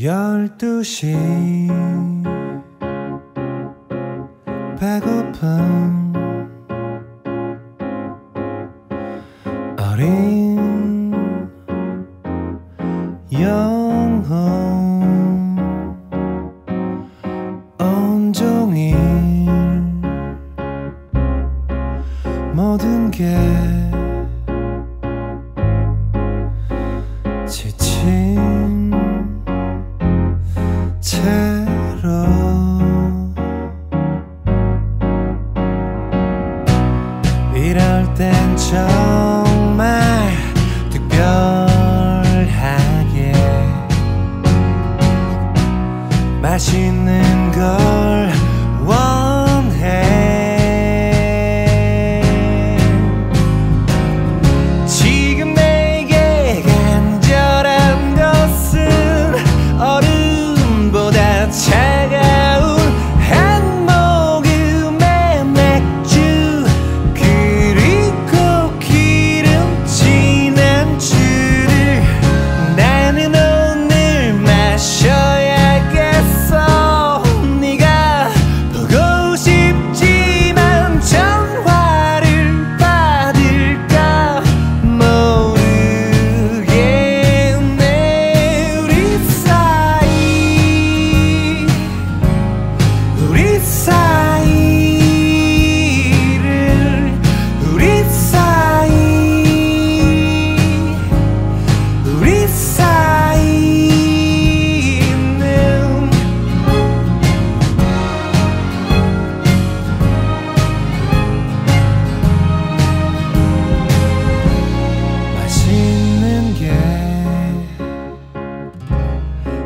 열두 시. 배고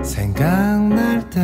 생각날 때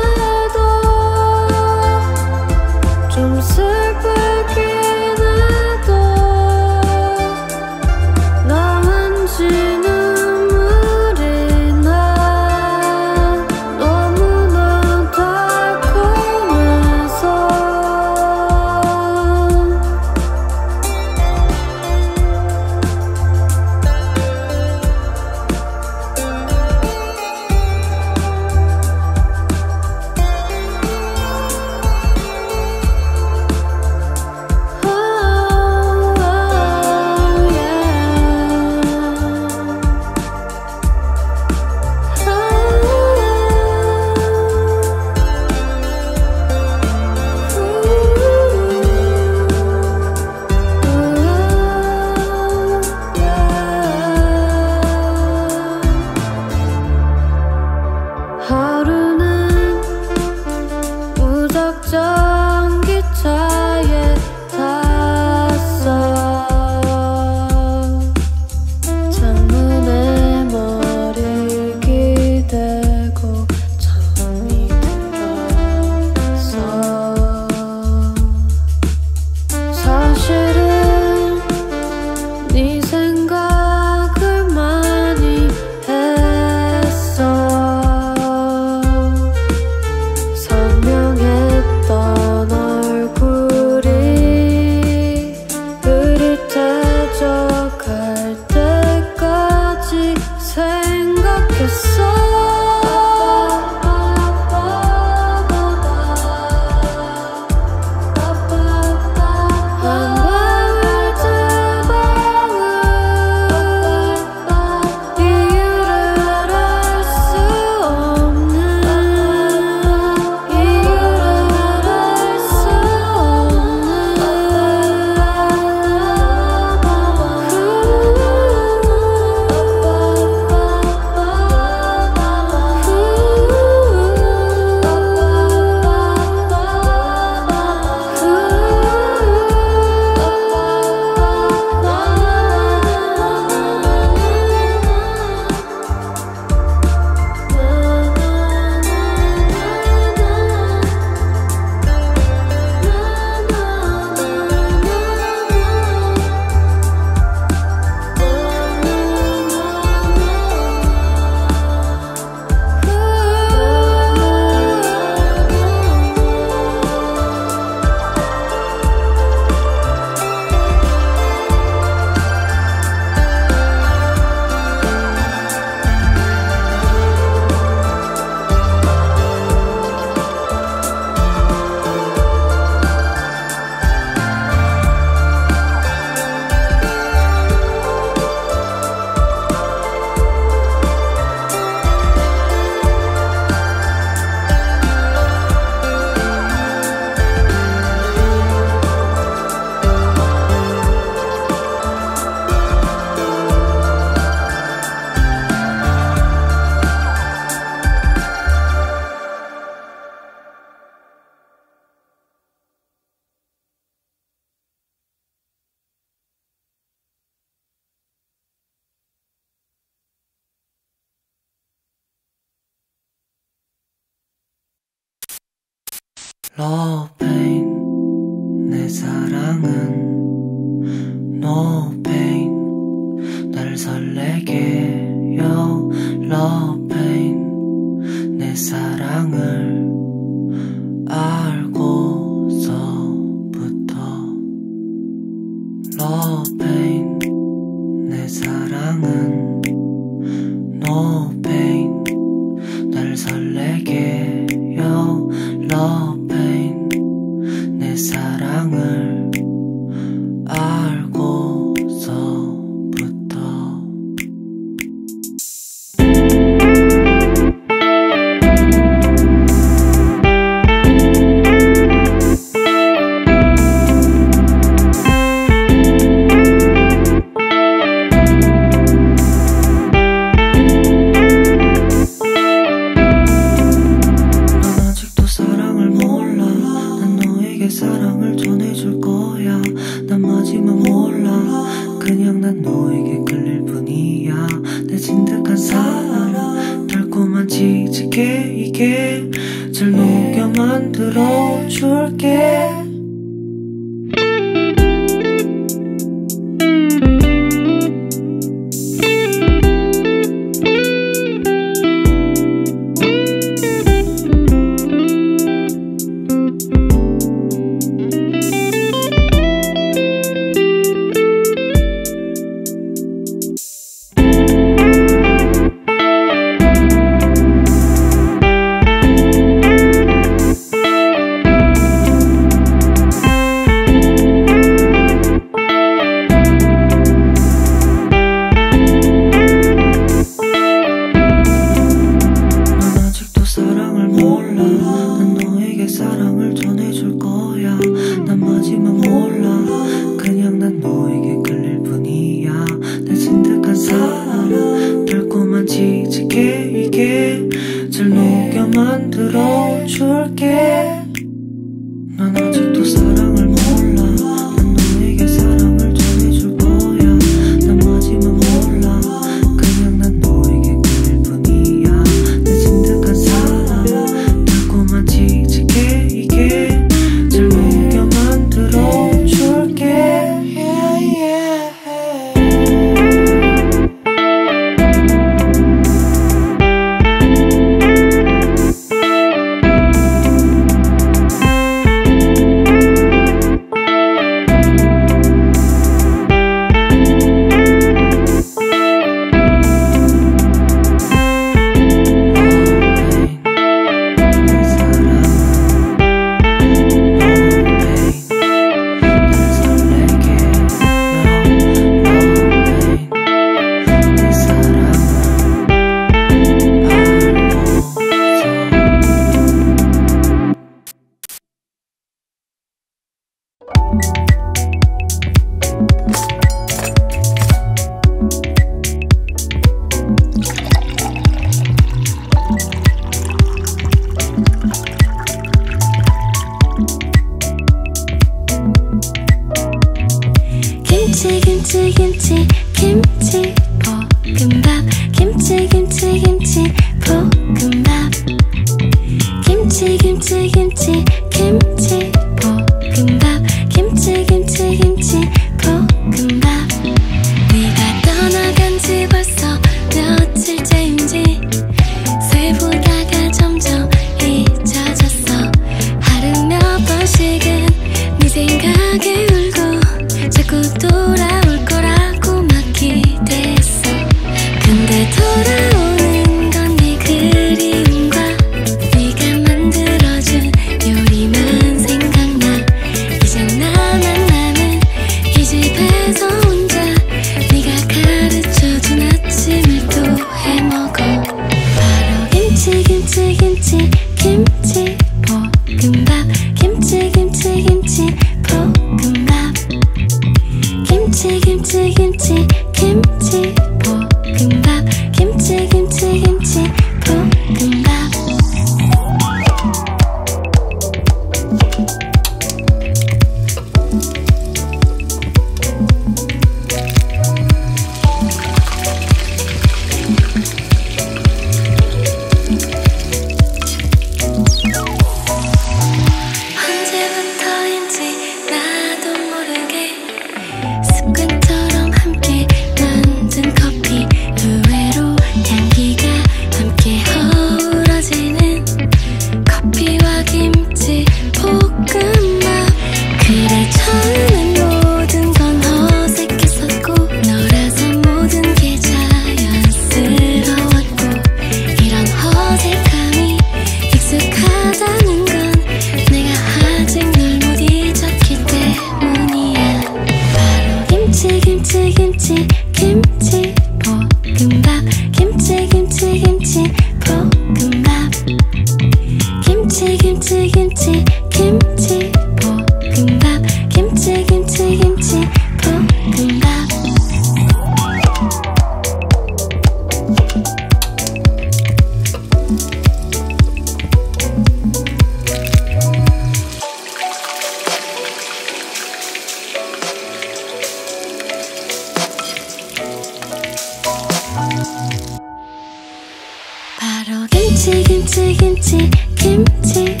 김치 김치 김치.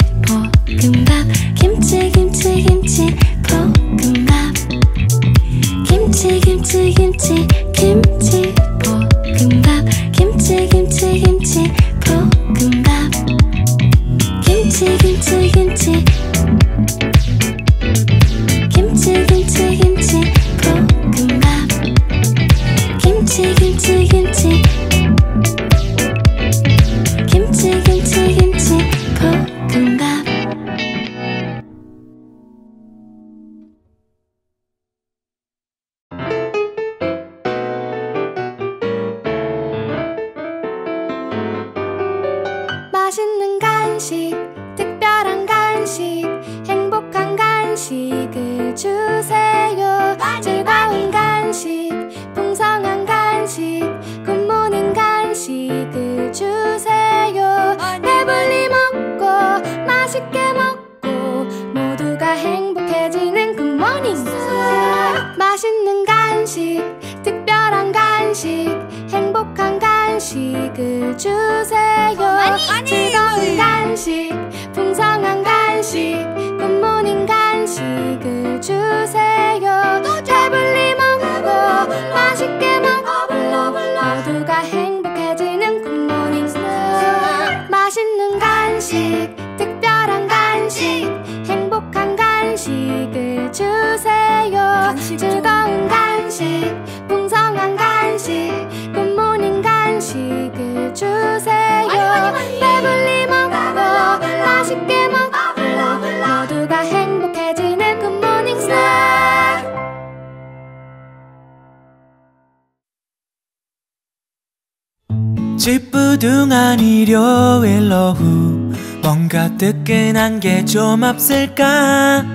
찌뿌둥한 일요일 오후. 뭔가 뜨끈한 게 좀 없을까?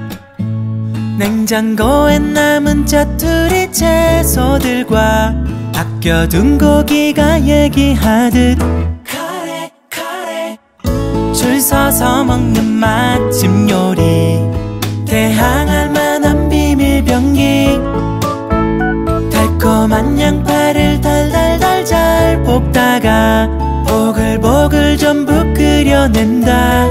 냉장고엔 남은 짜투리 채소들과 아껴둔 고기가 얘기하듯. 카레 카레. 줄 서서 먹는 맛집 요리. 대항할 만한 보글보글 전부 끓여낸다.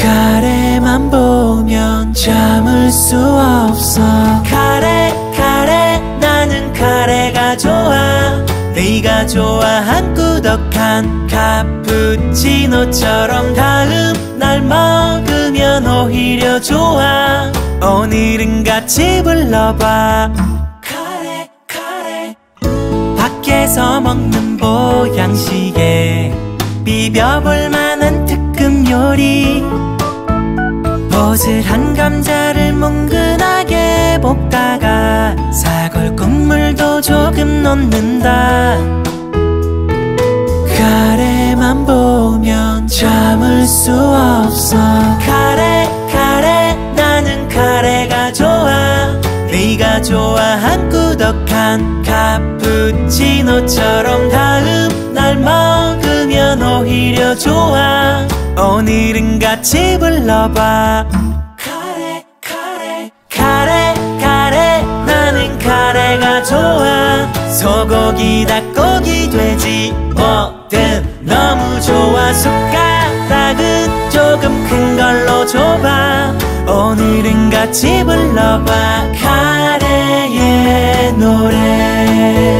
카레만 보면 참을 수 없어. 카레 카레 나는 카레가 좋아. 네가 좋아한 꾸덕한 카푸치노처럼 다음 날 먹으면 오히려 좋아. 오늘은 같이 불러봐. 카레 카레 밖에서 먹는 보양식에 비벼볼 만한 특급 요리. 보슬한 감자를 뭉근하게 볶다가 사골 국물도 조금 넣는다. 카레만 보면 참을 수 없어. 카레 카레 나는 카레가 좋아 네가 좋아한 꾸덕한 카푸치노처럼 다음 날 먹으면 오히려 좋아. 오늘은 같이 불러봐. 카레 카레 카레 카레. 나는 카레가 좋아. 소고기 닭고기 돼지 뭐든 너무 좋아. 숟가락은 조금 큰 걸로 줘봐 오늘은 같이 불러봐 카레의 노래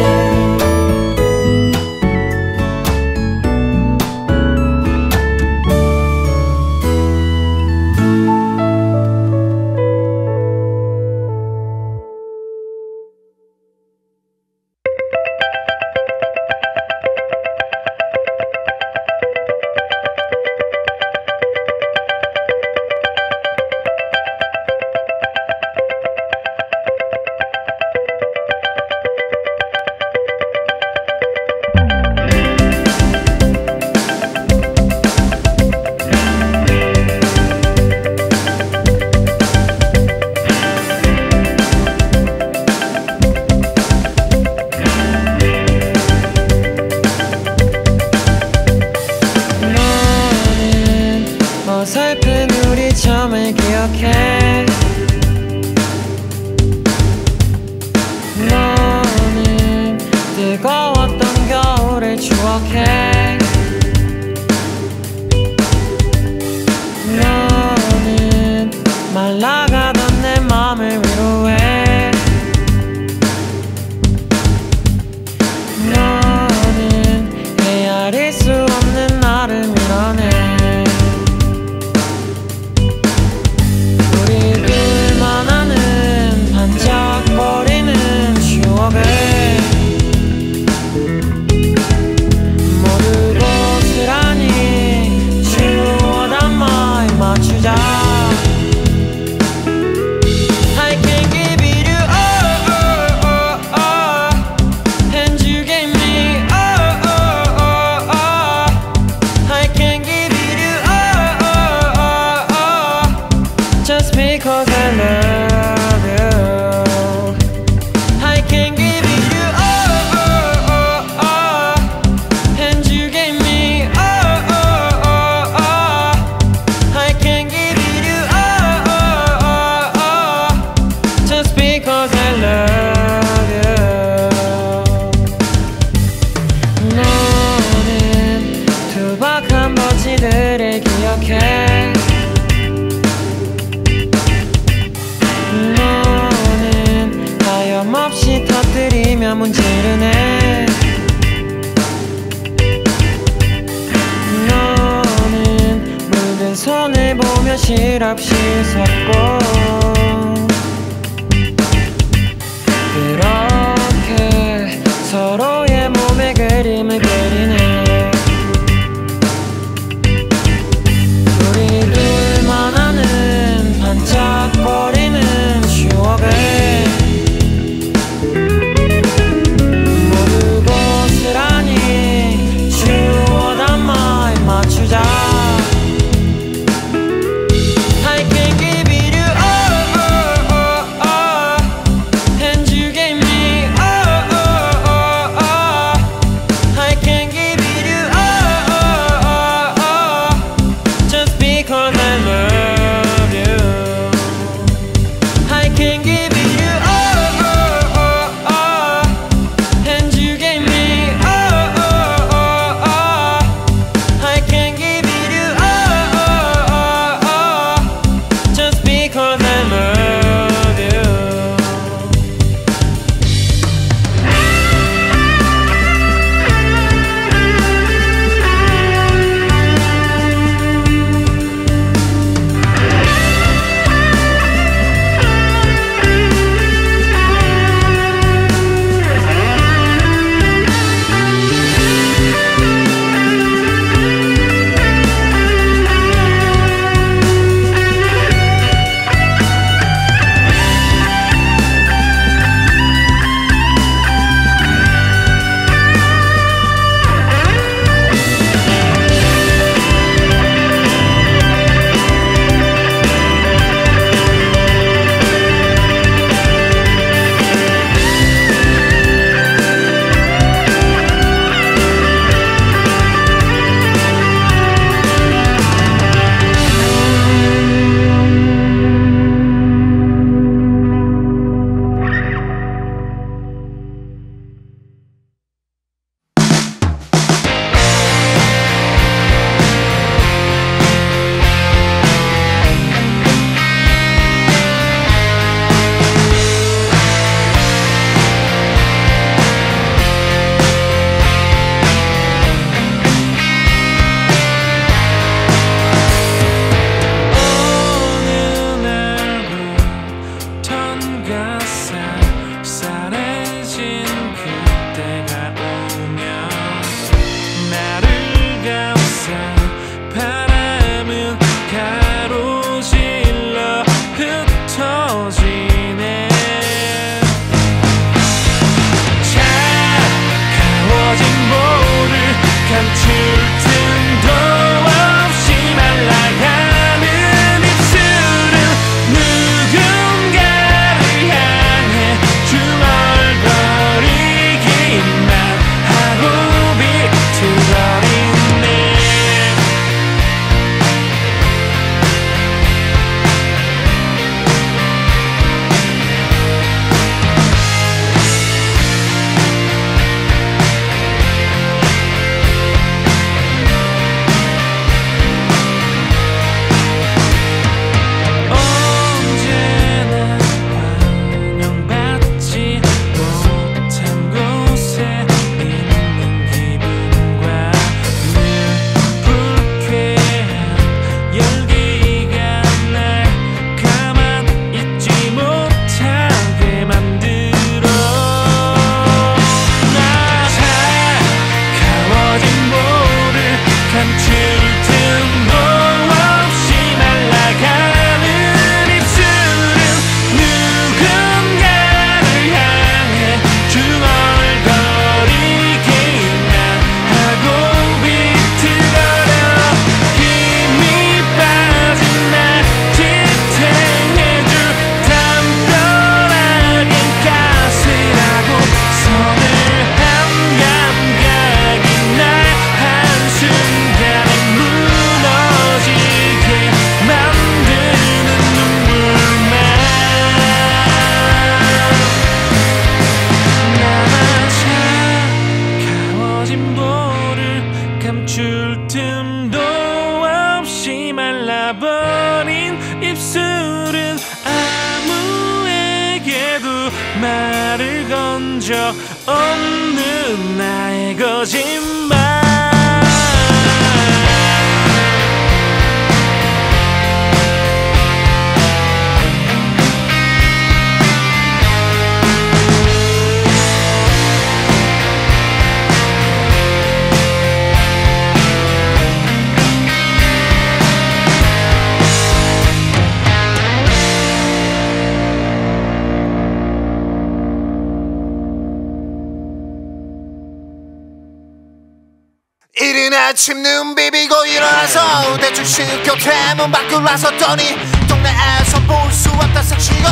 이른 아침 눈 비비고 일어나서 대충 씻고 대문 밖으로 나섰더니 동네에서 볼 수 없다 섹시고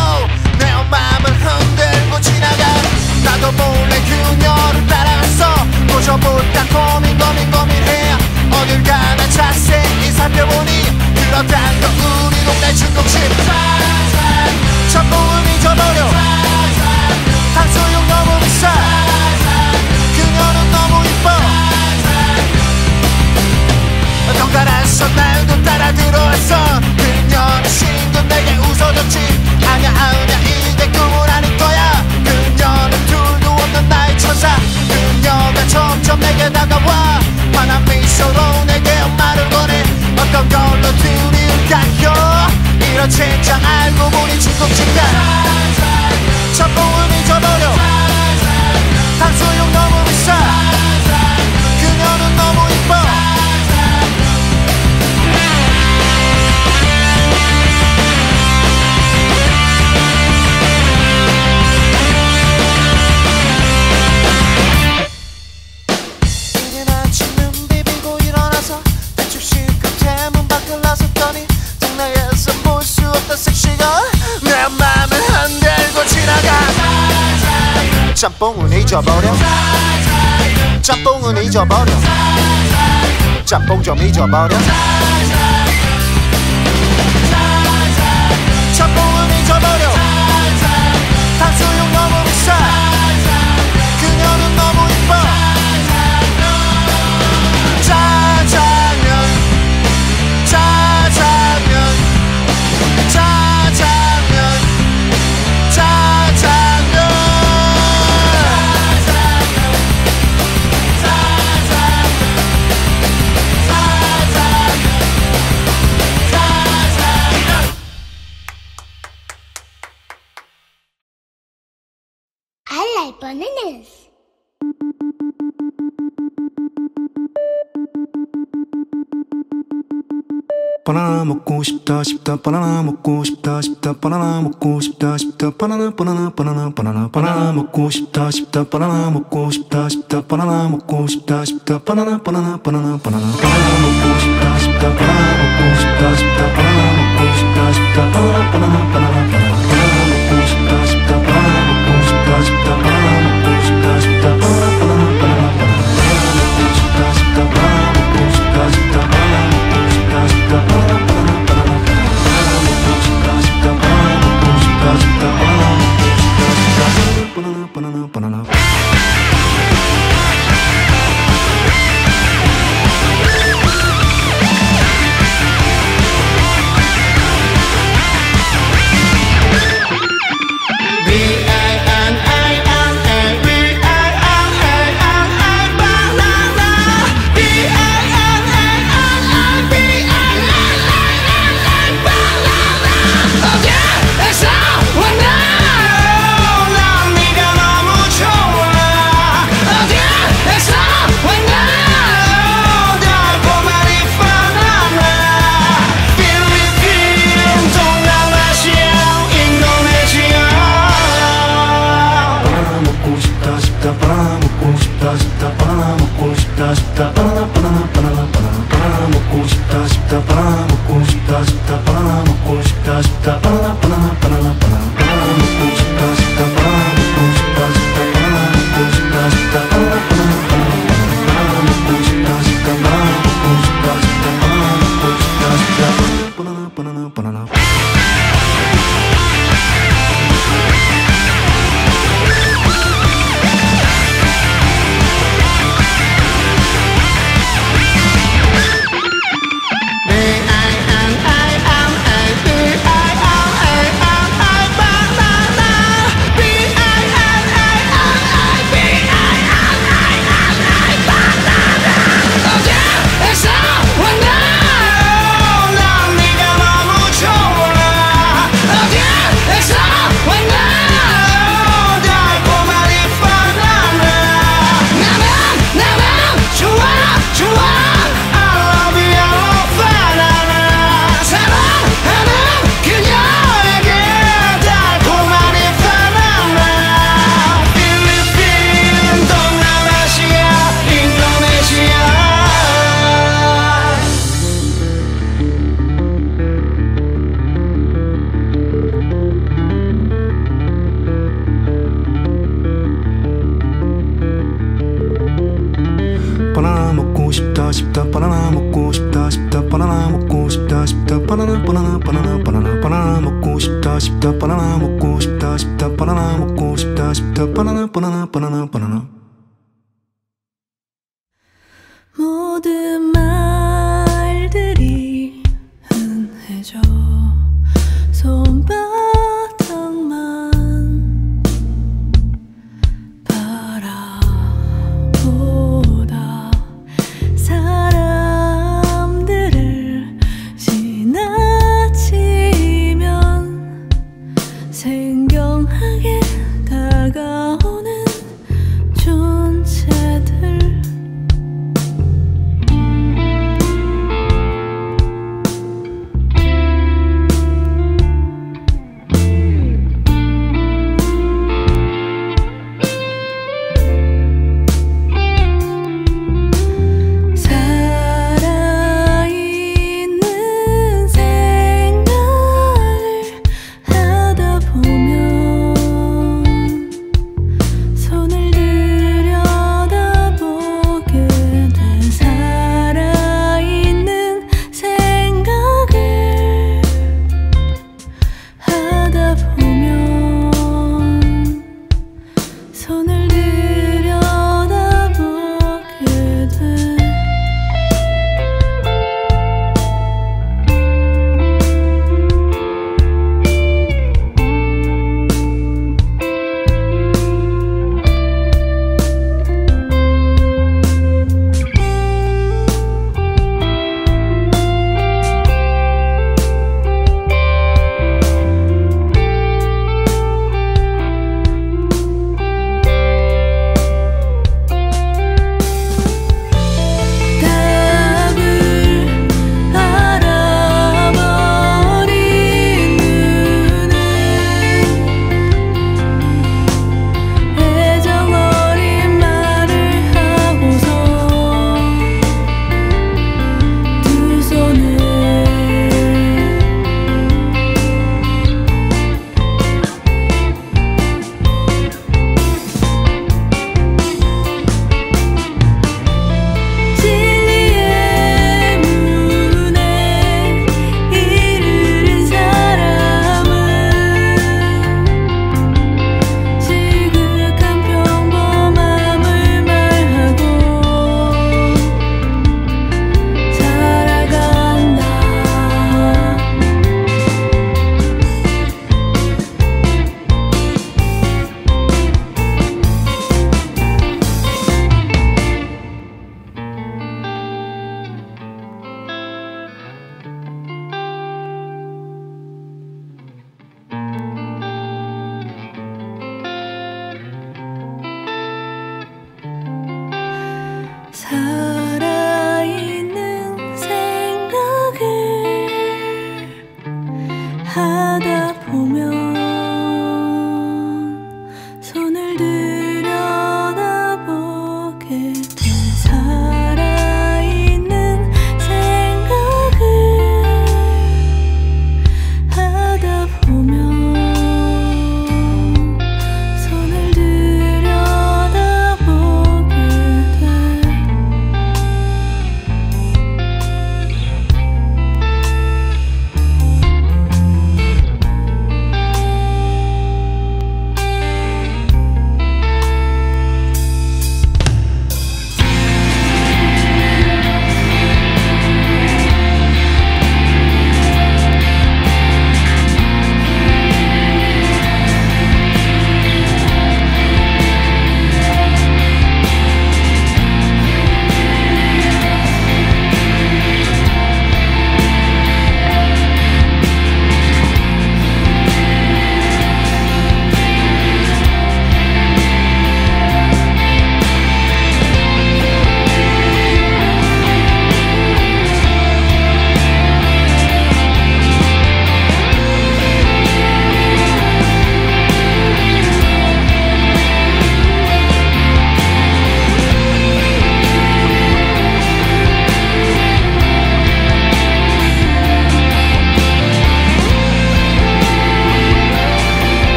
내 맘을 흔들고 지나가 나도 몰래 그녀를 따라갔어 꼬셔볼까 고민 고민 고민해 어딜 가나 자세히 살펴보니 흘러다니던 우리 동네 중국집 전부를 잊어버려 탕수 들어왔어 그녀는 신도 내게 웃어줬지. 아냐 아냐 이게 꿈은 아닐 거야. 그녀는 둘도 없는 나의 천사. 그녀가 점점 내게 다가와. 환한 미소로 내게 말을 권해 어떤 걸로 드릴까요? 이런 젠장 알고 보니 중국집가. 첫봉은 잊어버려. 탕수육 너무 비싸 짬뽕은 잊어버려. 짬뽕은 잊어버려. 짬뽕 좀 잊어버려 바나나 먹고 싶다 싶다 바나나 먹고 싶다 싶다 바나나 먹고 싶다 싶다 바나나 바나나 바나나 바나나 바나나 먹고 싶다 싶다 바나나 먹고 싶다 싶다 바나나 먹고 싶다 싶다 바나나 바나나 바나나 바나나 바나나 먹고 싶다 싶다 바나나 먹고 싶다 싶다 바나나 먹고 싶다 싶다 바나나 바나나 바나나 나나 바나나 싶다 싶다 바나나 바나나 바나나 바나나 먹고 싶다 싶다 바나나 먹고 싶다 싶다 바나나 먹고 싶다 싶다 바나나 바나나 바나나 바나나 바나나 먹고 싶다 싶다 바나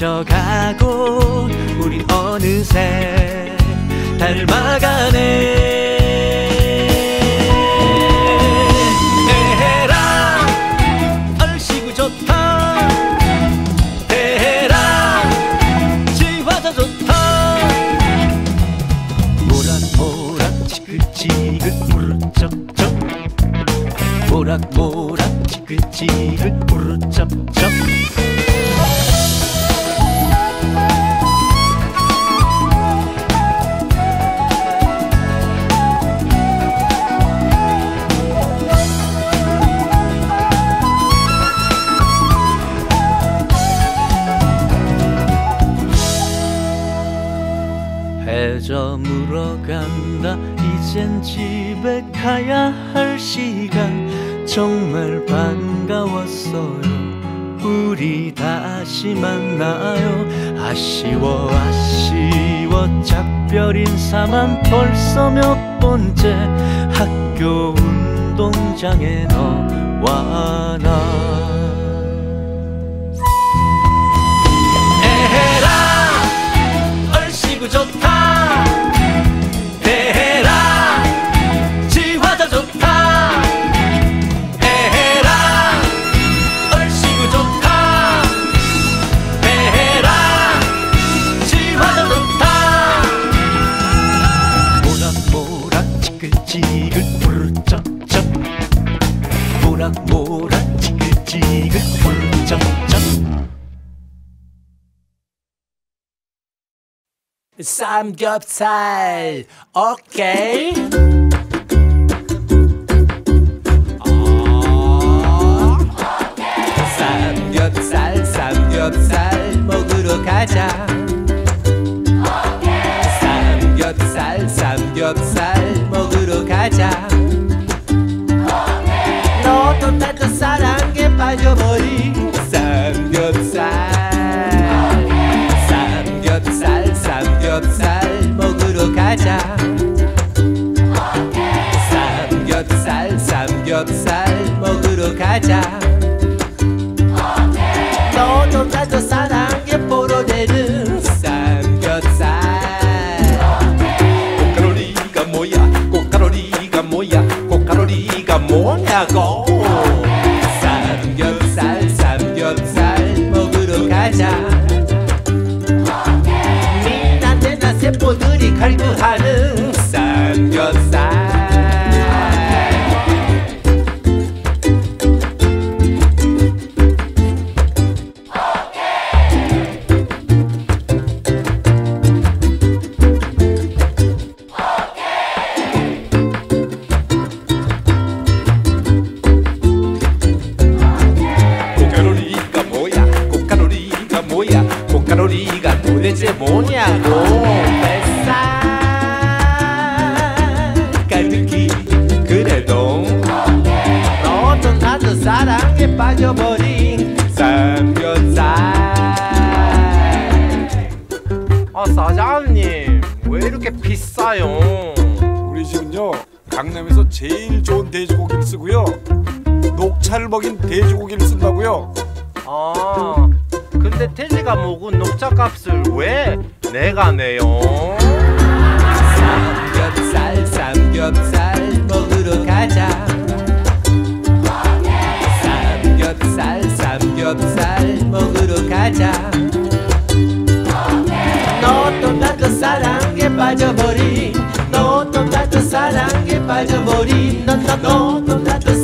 스쳐가고 우린 어느새 닮아가네 sou meu 삼겹살. 아, 오케이. 삼겹살 삼겹살 먹으러 가자. tchau. cha.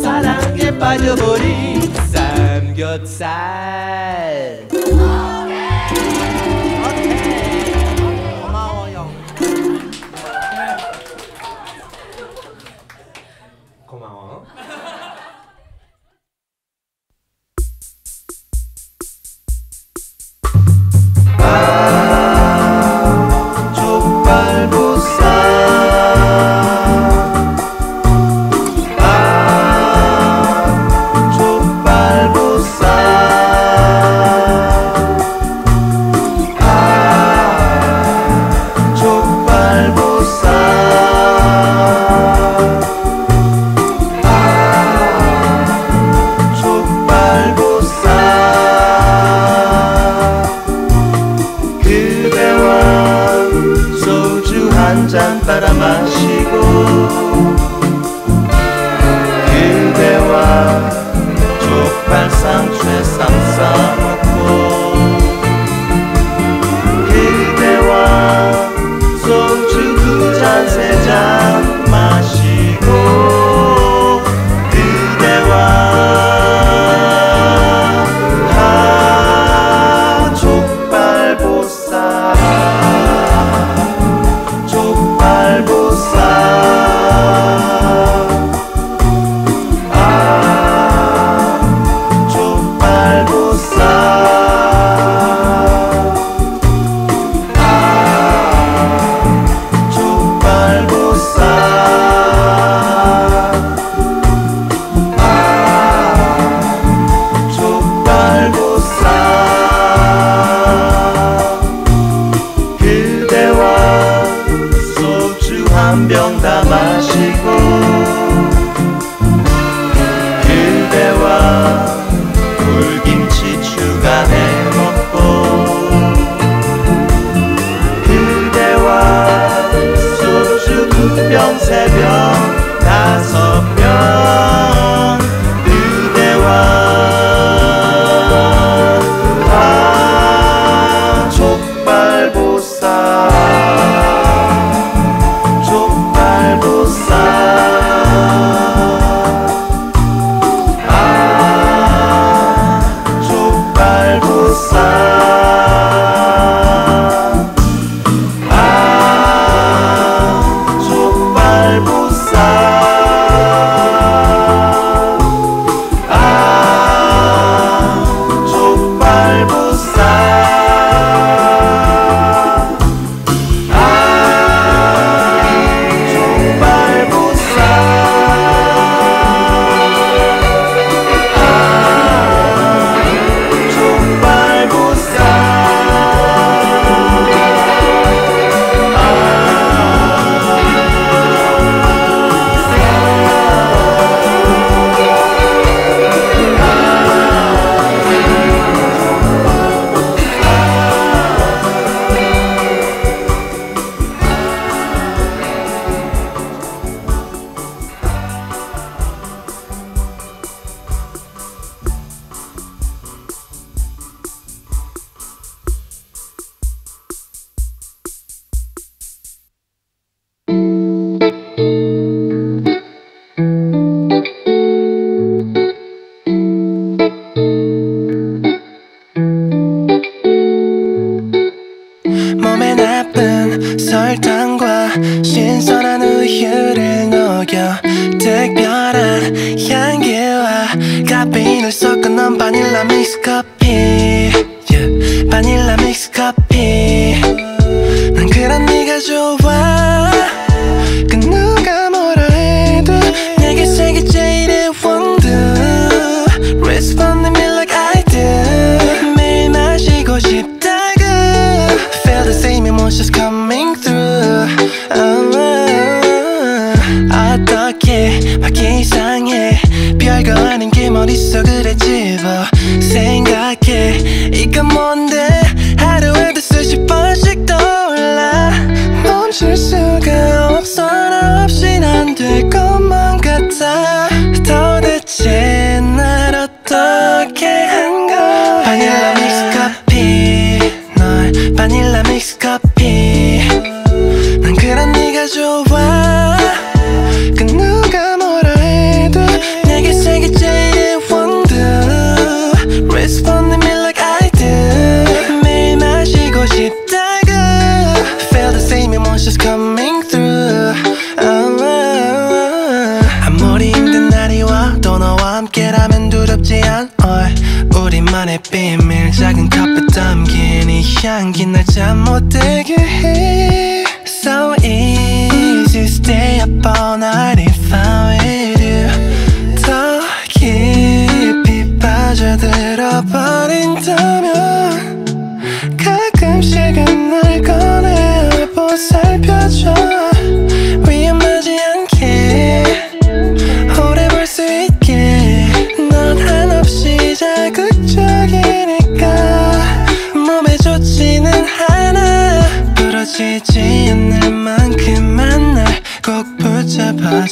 사랑에 빠져버린 너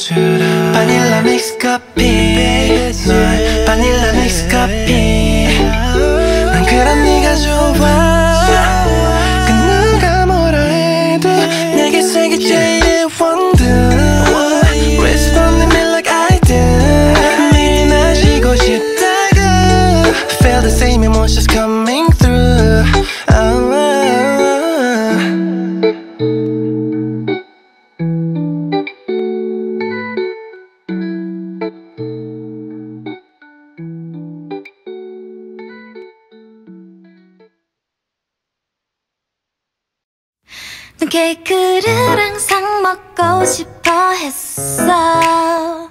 should 내 글을 항상 먹고 싶어 했어.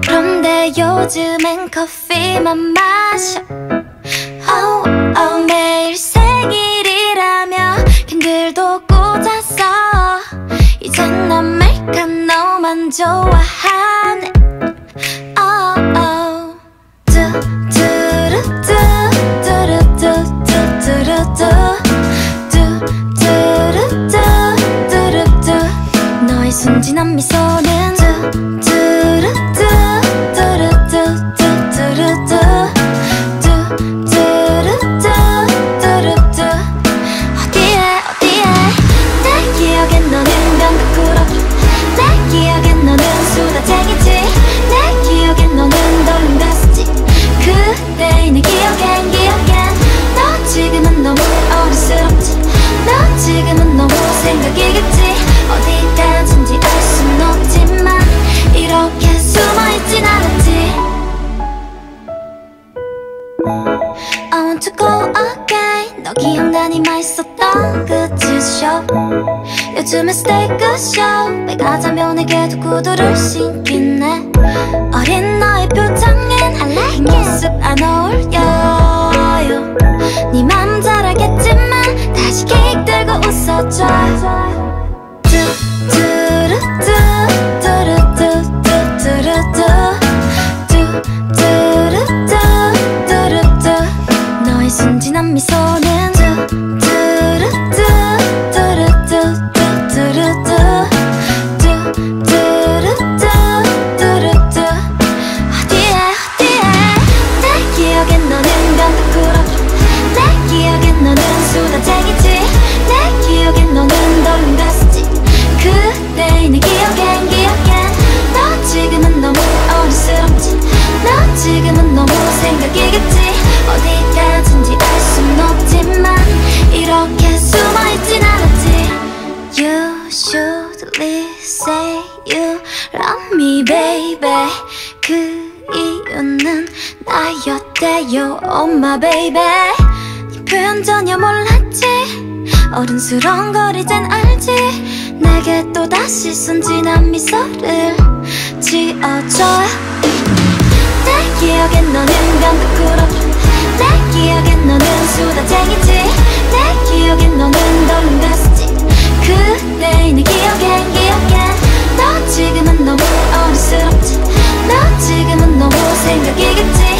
그런데 요즘엔 커피만 마셔. Oh, oh, 매일 생일이라며 캔들도 꽂았어 이젠 난 메카 너만 좋아하네. 진한 미소 time to go again 너 기억나니 맛있었던 그 치즈숍 요즘은 스테이크숍 배가 자면 에게도 구두를 신기네. 어린 나의 표정엔 I like it. 모습 안 어울려요. 네맘 잘 알겠지만 다시 케이크 들고 웃어줘. 두두루두 두루두두두루두 순진한 미소는 You're on 네 표현 전혀 몰랐지. 어른스러운 걸 이젠 알지. 내게 또다시 순진한 미소를 지어줘. 내 기억엔 너는 강극구로. 내 기억엔 너는 수다쟁이지. 내 기억엔 너는 덜렁댔지. 그때의 내 기억엔 기억엔. 너 지금은 너무 어른스럽지. 너 지금은 너무 생각이겠지.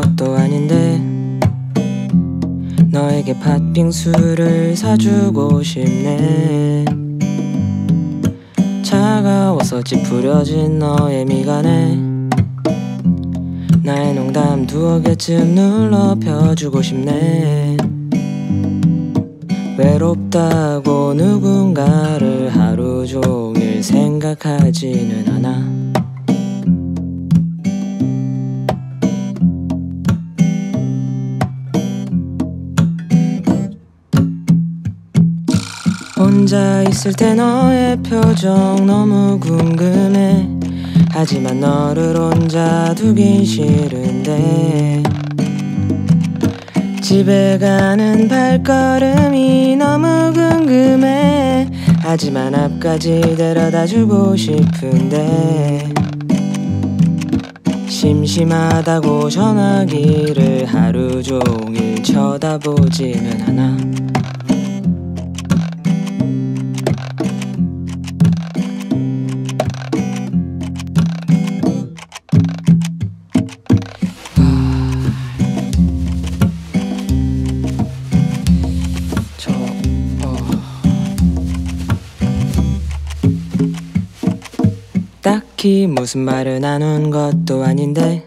것도 아닌데 너에게 팥빙수를 사주고 싶네. 차가워서 찌푸려진 너의 미간에 나의 농담 두어 개쯤 눌러 펴주고 싶네. 외롭다고 누군가를 하루 종일 생각하지는 않아 혼자 있을 때 너의 표정 너무 궁금해. 하지만 너를 혼자 두긴 싫은데. 집에 가는 발걸음이 너무 궁금해. 하지만 앞까지 데려다 주고 싶은데. 심심하다고 전화기를 하루 종일 쳐다보지는 않아 딱히 무슨 말을 나눈 것도 아닌데